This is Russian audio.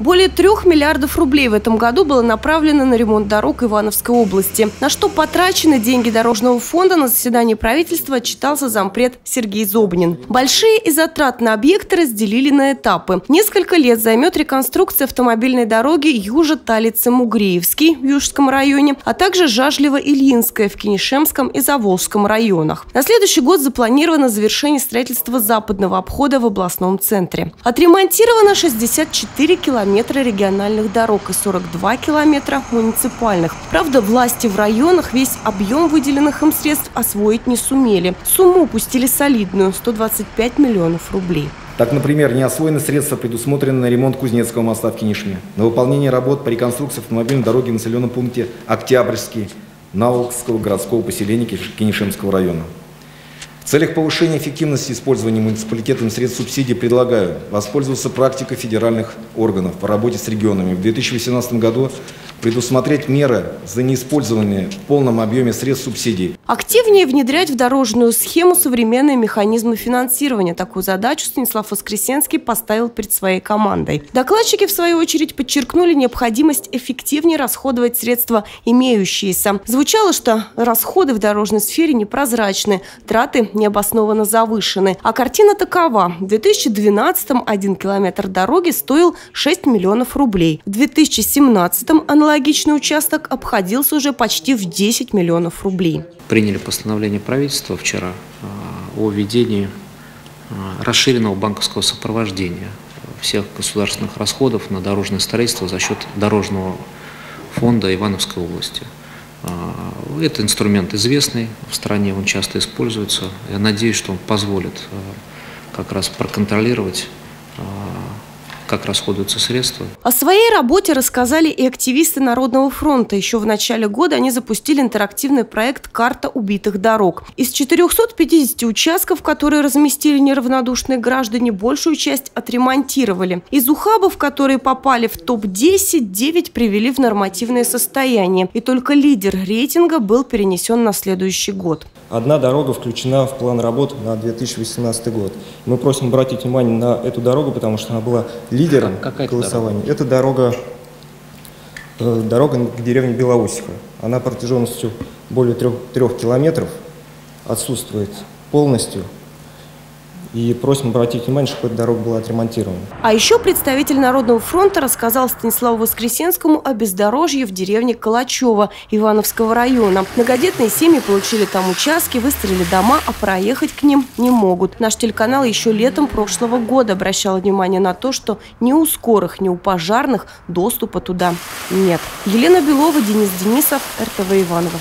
Более трех миллиардов рублей в этом году было направлено на ремонт дорог Ивановской области. На что потрачены деньги Дорожного фонда на заседании правительства отчитался зампред Сергей Зобнин. Большие и затрат на объекты разделили на этапы. Несколько лет займет реконструкция автомобильной дороги Южа-Талицы-Мугреевский в Южском районе, а также Жажлево-Ильинская в Кинешемском и Заволжском районах. На следующий год запланировано завершение строительства западного обхода в областном центре. Отремонтировано 64 километра километра региональных дорог и 42 километра муниципальных. Правда, власти в районах весь объем выделенных им средств освоить не сумели. Сумму упустили солидную – 125 миллионов рублей. Так, например, не освоены средства, предусмотренные на ремонт Кузнецкого моста в Кинешме, на выполнение работ по реконструкции автомобильной дороги в населенном пункте Октябрьский Наволокского городского поселения Кинешемского района. В целях повышения эффективности использования муниципалитетом средств субсидий предлагаю воспользоваться практикой федеральных органов по работе с регионами. В 2018 году предусмотреть меры за неиспользование в полном объеме средств субсидий. Активнее внедрять в дорожную схему современные механизмы финансирования. Такую задачу Станислав Воскресенский поставил перед своей командой. Докладчики, в свою очередь, подчеркнули необходимость эффективнее расходовать средства имеющиеся. Звучало, что расходы в дорожной сфере непрозрачны, траты необоснованно завышены. А картина такова. В 2012-м один километр дороги стоил 6 миллионов рублей. В 2017-м аналогично аналогичный участок обходился уже почти в 10 миллионов рублей. Приняли постановление правительства вчера а, о введении а, расширенного банковского сопровождения всех государственных расходов на дорожное строительство за счет дорожного фонда Ивановской области. А, это инструмент известный в стране, он часто используется. Я надеюсь, что он позволит как раз проконтролировать как расходуются средства. О своей работе рассказали и активисты Народного фронта. Еще в начале года они запустили интерактивный проект «Карта убитых дорог». Из 450 участков, которые разместили неравнодушные граждане, большую часть отремонтировали. Из ухабов, которые попали в топ-10, 9 привели в нормативное состояние. И только лидер рейтинга был перенесен на следующий год. Одна дорога включена в план работы на 2018 год. Мы просим обратить внимание на эту дорогу, потому что она была лидером Какая голосования. Дорога? Это дорога, э, дорога к деревне Белоусиха. Она протяженностью более трех, трех километров отсутствует полностью и просим обратить внимание, что эта дорога была отремонтирована. А еще представитель Народного фронта рассказал Станиславу Воскресенскому о бездорожье в деревне Калачева Ивановского района. Многодетные семьи получили там участки, выстроили дома, а проехать к ним не могут. Наш телеканал еще летом прошлого года обращал внимание на то, что ни у скорых, ни у пожарных доступа туда нет. Елена Белова, Денис Денисов, РТВ Иваново.